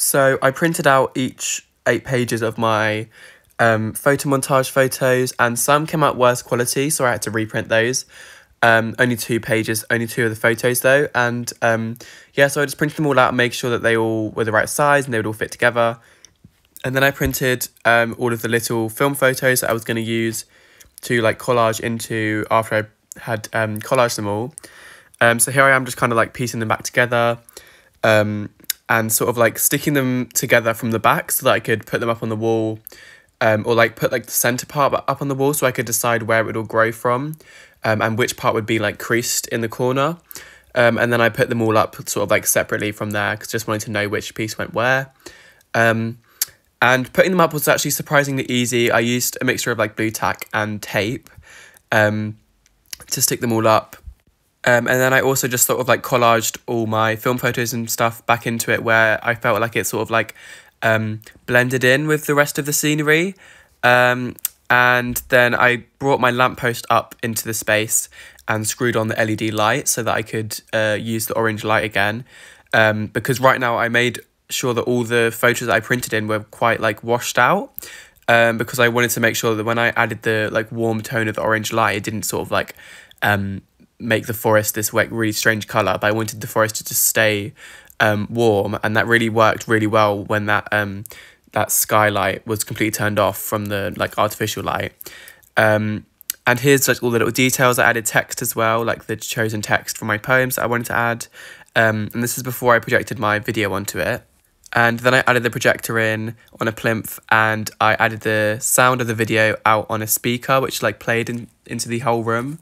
So I printed out each eight pages of my um, photo montage photos, and some came out worse quality, so I had to reprint those. Um, only two pages, only two of the photos though, and um, yeah, so I just printed them all out and make sure that they all were the right size and they would all fit together. And then I printed um, all of the little film photos that I was going to use to like collage into after I had um, collaged them all. Um, so here I am just kind of like piecing them back together um, and sort of like sticking them together from the back so that I could put them up on the wall um, or like put like the center part up on the wall so I could decide where it would grow from um, and which part would be like creased in the corner. Um, and then I put them all up sort of like separately from there because just wanted to know which piece went where. Um, and putting them up was actually surprisingly easy. I used a mixture of like Blu Tack and tape um, to stick them all up. Um, and then I also just sort of like collaged all my film photos and stuff back into it where I felt like it sort of like um, blended in with the rest of the scenery. Um, and then I brought my lamppost up into the space and screwed on the LED light so that I could uh, use the orange light again. Um, because right now I made sure that all the photos that I printed in were quite like washed out. Um, because I wanted to make sure that when I added the like warm tone of the orange light, it didn't sort of like um, make the forest this like really strange color. But I wanted the forest to just stay um, warm, and that really worked really well when that um, that skylight was completely turned off from the like artificial light. Um, and here's like all the little details. I added text as well, like the chosen text from my poems that I wanted to add. Um, and this is before I projected my video onto it. And then I added the projector in on a plinth and I added the sound of the video out on a speaker, which like played in, into the whole room.